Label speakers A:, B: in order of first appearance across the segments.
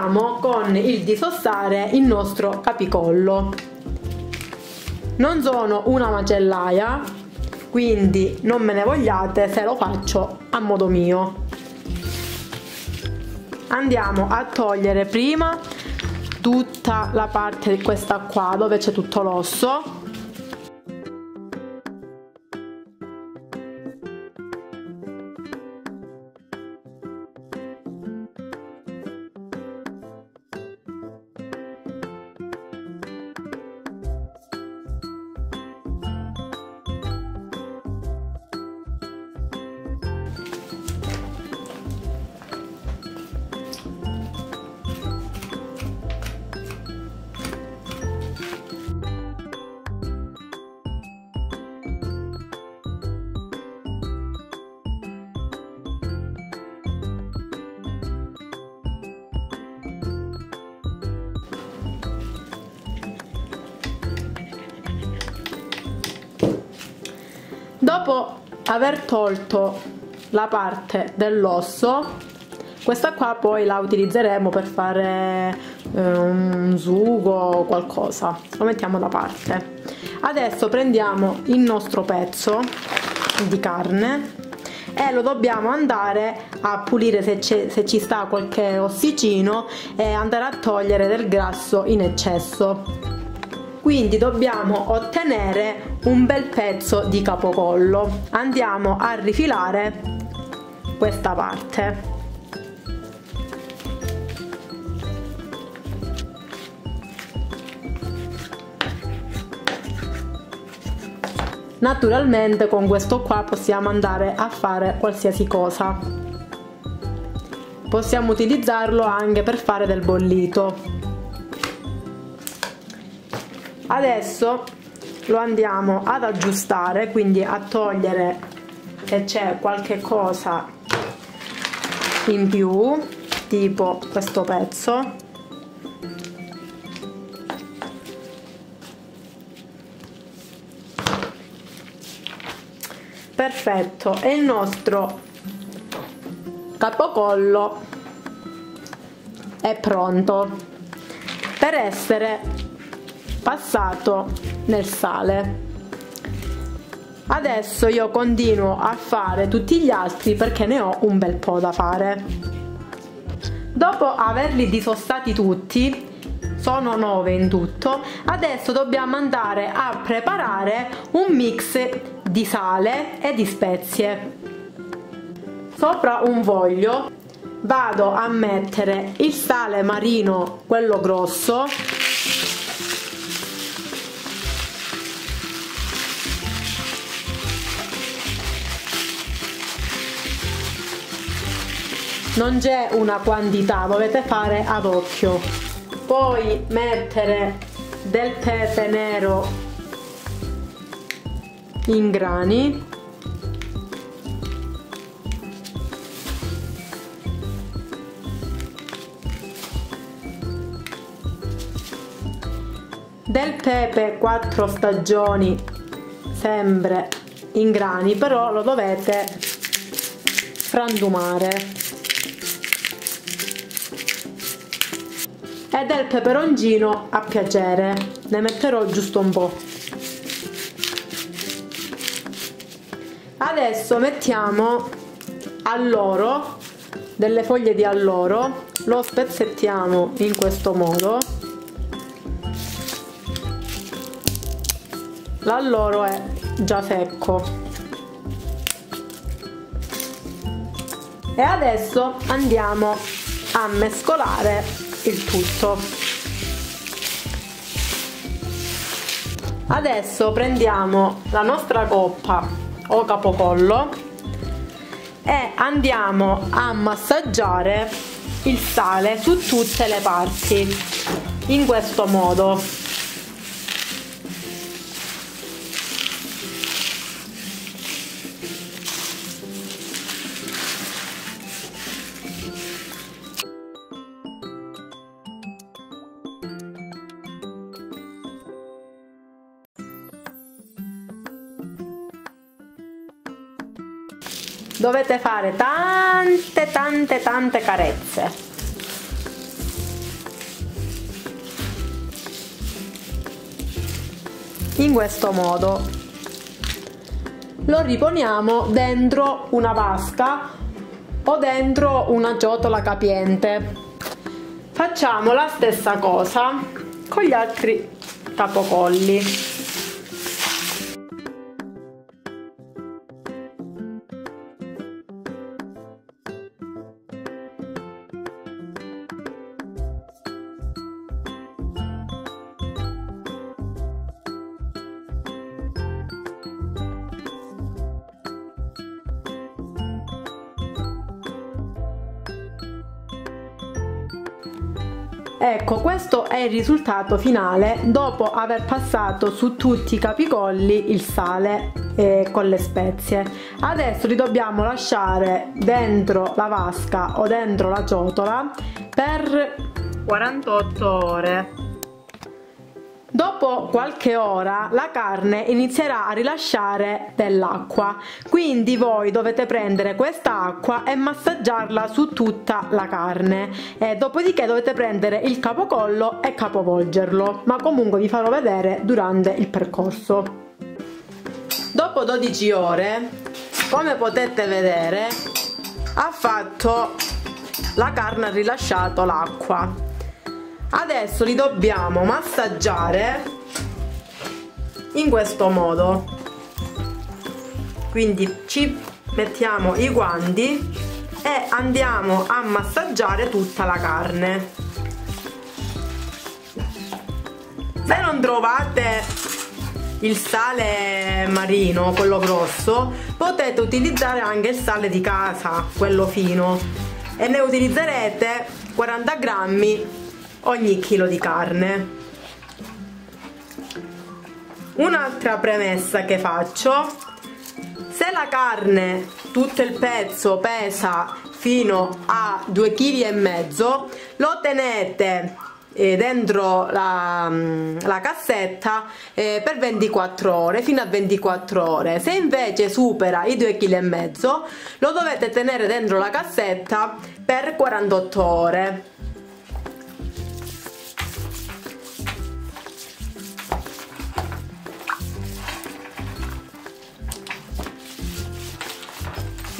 A: iniziamo con il disossare il nostro capicollo. Non sono una macellaia quindi non me ne vogliate se lo faccio a modo mio. Andiamo a togliere prima tutta la parte di questa qua dove c'è tutto l'osso dopo aver tolto la parte dell'osso questa qua poi la utilizzeremo per fare eh, un sugo o qualcosa. Lo mettiamo da parte. Adesso prendiamo il nostro pezzo di carne e lo dobbiamo andare a pulire se, se ci sta qualche ossicino e andare a togliere del grasso in eccesso quindi dobbiamo ottenere un bel pezzo di capocollo andiamo a rifilare questa parte. Naturalmente con questo qua possiamo andare a fare qualsiasi cosa. Possiamo utilizzarlo anche per fare del bollito adesso lo andiamo ad aggiustare quindi a togliere se c'è qualche cosa in più tipo questo pezzo. Perfetto e il nostro capocollo. È pronto. Per essere passato nel sale. Adesso io continuo a fare tutti gli altri perché ne ho un bel po' da fare. Dopo averli disossati tutti sono 9 in tutto adesso dobbiamo andare a preparare un mix di sale e di spezie. Sopra un voglio vado a mettere il sale marino quello grosso non c'è una quantità dovete fare ad occhio. Poi mettere del pepe nero in grani. Del pepe 4 stagioni sempre in grani però lo dovete frantumare e del peperoncino a piacere. Ne metterò giusto un po' adesso mettiamo alloro delle foglie di alloro. Lo spezzettiamo in questo modo. L'alloro è già secco. E adesso andiamo a mescolare il tutto. Adesso prendiamo la nostra coppa o capocollo e andiamo a massaggiare il sale su tutte le parti in questo modo dovete fare tante tante tante carezze. In questo modo lo riponiamo dentro una vasca o dentro una ciotola capiente. Facciamo la stessa cosa con gli altri capocolli. Ecco, questo è il risultato finale dopo aver passato su tutti i capicolli il sale eh, con le spezie. Adesso li dobbiamo lasciare dentro la vasca o dentro la ciotola per 48 ore. Dopo qualche ora la carne inizierà a rilasciare dell'acqua, quindi voi dovete prendere questa acqua e massaggiarla su tutta la carne. E dopodiché dovete prendere il capocollo e capovolgerlo, ma comunque vi farò vedere durante il percorso. Dopo 12 ore, come potete vedere, ha fatto la carne ha rilasciato l'acqua adesso li dobbiamo massaggiare in questo modo. Quindi ci mettiamo i guanti e andiamo a massaggiare tutta la carne. Se non trovate il sale marino quello grosso potete utilizzare anche il sale di casa quello fino. E ne utilizzerete 40 grammi ogni chilo di carne. Un'altra premessa che faccio se la carne tutto il pezzo pesa fino a 2 kg lo tenete eh, dentro la, mm, la cassetta eh, per 24 ore fino a 24 ore. Se invece supera i 2 kg lo dovete tenere dentro la cassetta per 48 ore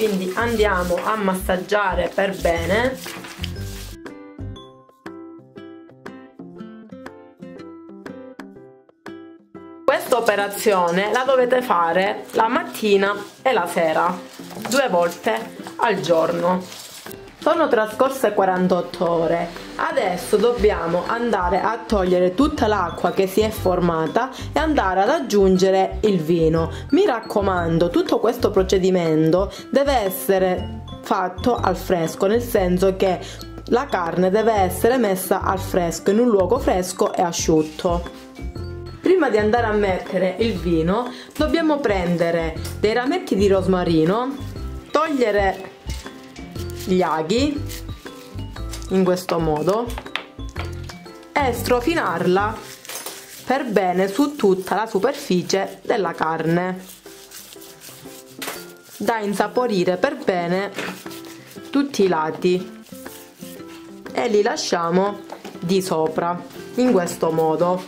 A: quindi andiamo a massaggiare per bene. Questa operazione la dovete fare la mattina e la sera due volte al giorno sono trascorse 48 ore. Adesso dobbiamo andare a togliere tutta l'acqua che si è formata e andare ad aggiungere il vino. Mi raccomando tutto questo procedimento deve essere fatto al fresco nel senso che la carne deve essere messa al fresco in un luogo fresco e asciutto. Prima di andare a mettere il vino dobbiamo prendere dei rametti di rosmarino togliere gli aghi in questo modo e strofinarla per bene su tutta la superficie della carne da insaporire per bene tutti i lati e li lasciamo di sopra in questo modo.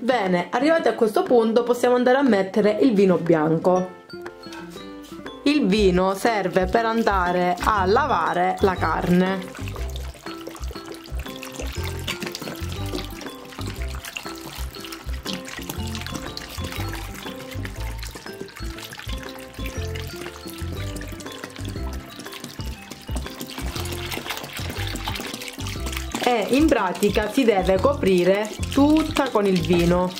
A: Bene arrivati a questo punto possiamo andare a mettere il vino bianco il vino serve per andare a lavare la carne. E in pratica si deve coprire tutta con il vino.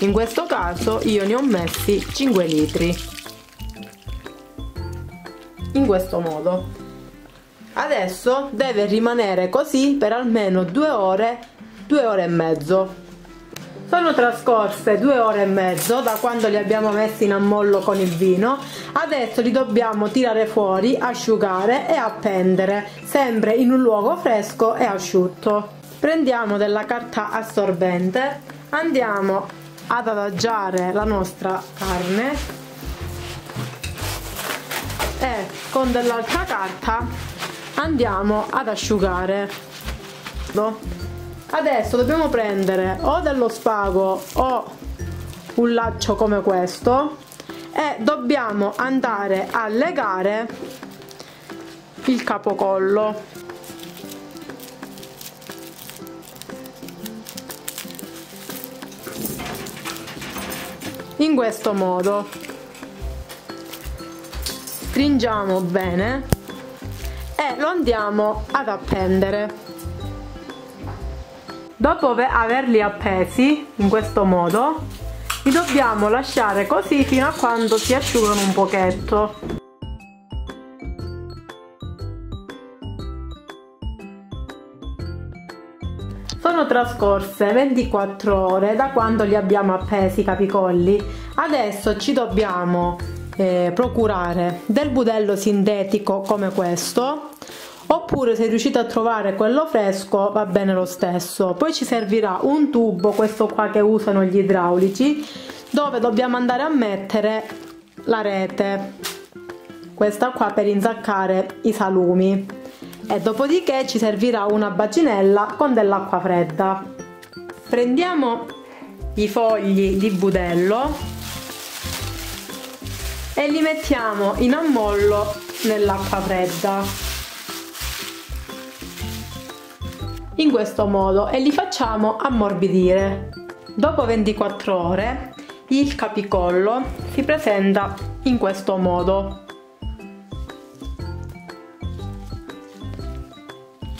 A: In questo caso io ne ho messi 5 litri questo modo. Adesso deve rimanere così per almeno due ore due ore e mezzo. Sono trascorse due ore e mezzo da quando li abbiamo messi in ammollo con il vino. Adesso li dobbiamo tirare fuori asciugare e appendere sempre in un luogo fresco e asciutto. Prendiamo della carta assorbente. Andiamo ad adagiare la nostra carne e con dell'altra carta andiamo ad asciugare adesso dobbiamo prendere o dello spago o un laccio come questo e dobbiamo andare a legare il capocollo. In questo modo stringiamo bene e lo andiamo ad appendere. Dopo averli appesi in questo modo li dobbiamo lasciare così fino a quando si asciugano un pochetto. Sono trascorse 24 ore da quando li abbiamo appesi i capicolli. Adesso ci dobbiamo eh, procurare del budello sintetico come questo oppure se riuscite a trovare quello fresco va bene lo stesso. Poi ci servirà un tubo questo qua che usano gli idraulici dove dobbiamo andare a mettere la rete. Questa qua per insaccare i salumi. E dopodiché ci servirà una bacinella con dell'acqua fredda. Prendiamo i fogli di budello e li mettiamo in ammollo nell'acqua fredda in questo modo e li facciamo ammorbidire. Dopo 24 ore il capicollo si presenta in questo modo.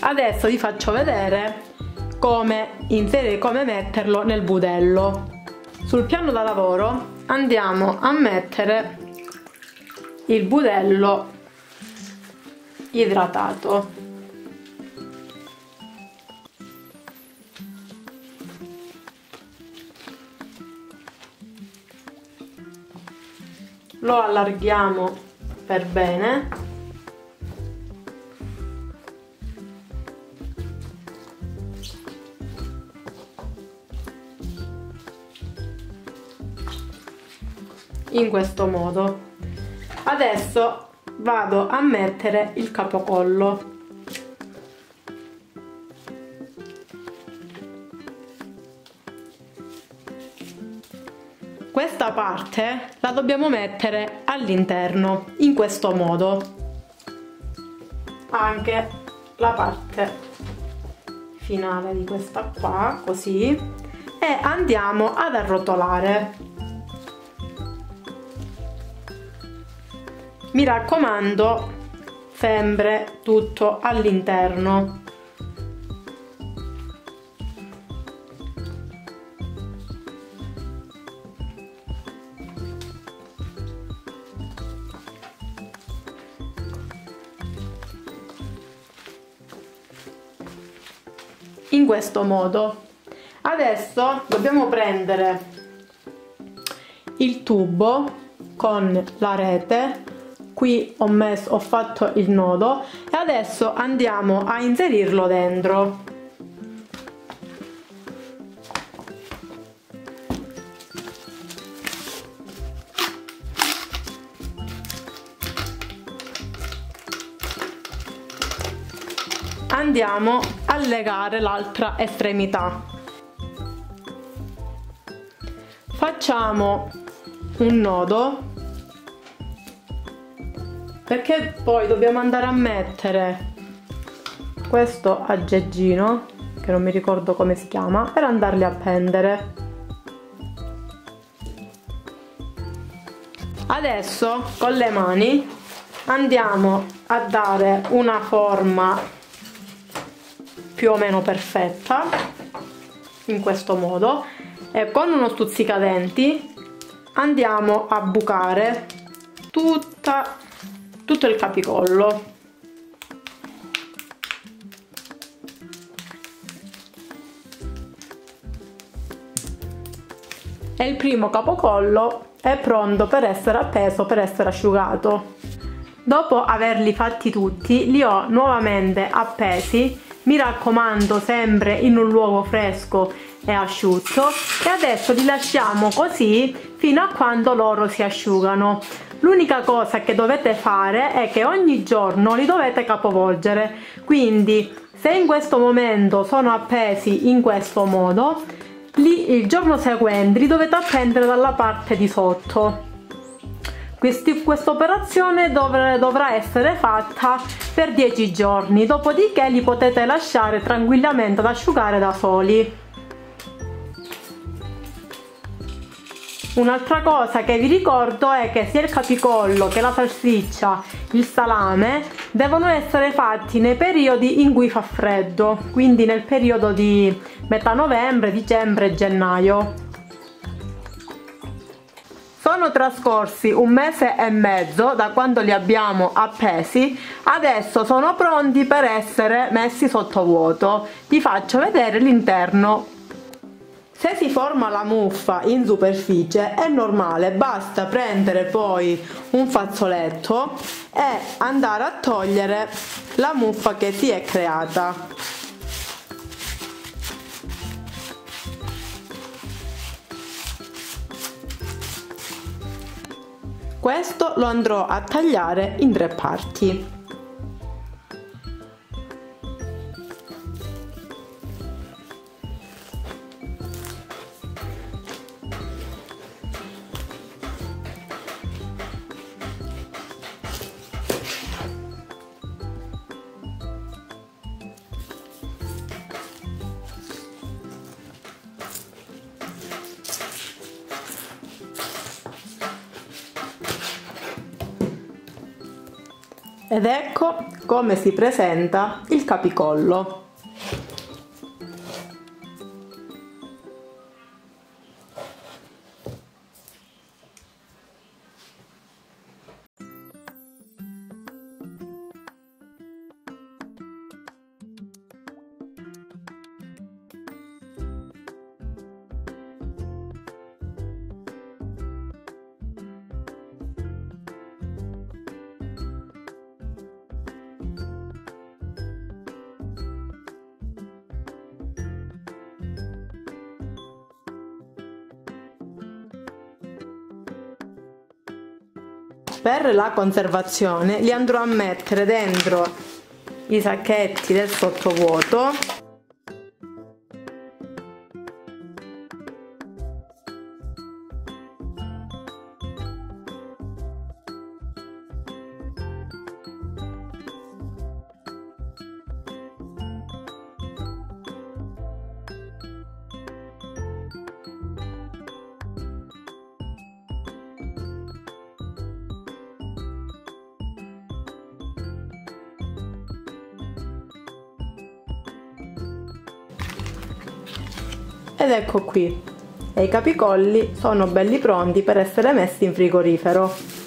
A: Adesso vi faccio vedere come inserire, come metterlo nel budello. Sul piano da lavoro andiamo a mettere il budello idratato. lo allarghiamo per bene in questo modo adesso vado a mettere il capocollo. Questa parte la dobbiamo mettere all'interno in questo modo. Anche la parte finale di questa qua così. E andiamo ad arrotolare mi raccomando sempre tutto all'interno. In questo modo. Adesso dobbiamo prendere il tubo con la rete qui ho messo ho fatto il nodo e adesso andiamo a inserirlo dentro. Andiamo a legare l'altra estremità. Facciamo un nodo perché poi dobbiamo andare a mettere questo aggeggino che non mi ricordo come si chiama per andarli a pendere. Adesso con le mani andiamo a dare una forma più o meno perfetta in questo modo e con uno stuzzicadenti andiamo a bucare tutta, tutto il capicollo. E il primo capocollo è pronto per essere appeso per essere asciugato. Dopo averli fatti tutti li ho nuovamente appesi. Mi raccomando sempre in un luogo fresco e asciutto. E adesso li lasciamo così fino a quando loro si asciugano l'unica cosa che dovete fare è che ogni giorno li dovete capovolgere. Quindi se in questo momento sono appesi in questo modo lì il giorno seguente li dovete appendere dalla parte di sotto. Questa operazione dovrà essere fatta per 10 giorni dopodiché li potete lasciare tranquillamente ad asciugare da soli Un'altra cosa che vi ricordo è che sia il capicollo che la salsiccia, il salame, devono essere fatti nei periodi in cui fa freddo, quindi nel periodo di metà novembre, dicembre e gennaio. Sono trascorsi un mese e mezzo da quando li abbiamo appesi, adesso sono pronti per essere messi sotto vuoto. Vi faccio vedere l'interno se si forma la muffa in superficie è normale, basta prendere poi un fazzoletto e andare a togliere la muffa che si è creata. Questo lo andrò a tagliare in tre parti. Come si presenta il capicollo. Per la conservazione li andrò a mettere dentro i sacchetti del sottovuoto ed ecco qui e i capicolli sono belli pronti per essere messi in frigorifero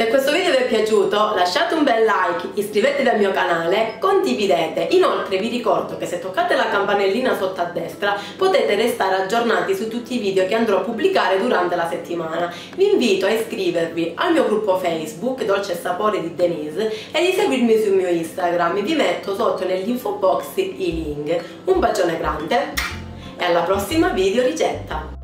B: se questo video vi è piaciuto lasciate un bel like, iscrivetevi al mio canale, condividete. Inoltre vi ricordo che se toccate la campanellina sotto a destra potete restare aggiornati su tutti i video che andrò a pubblicare durante la settimana. Vi invito a iscrivervi al mio gruppo Facebook Dolce Sapore di Denise e di seguirmi sul mio Instagram. Vi metto sotto nell'info box i link. Un bacione grande! E alla prossima video ricetta!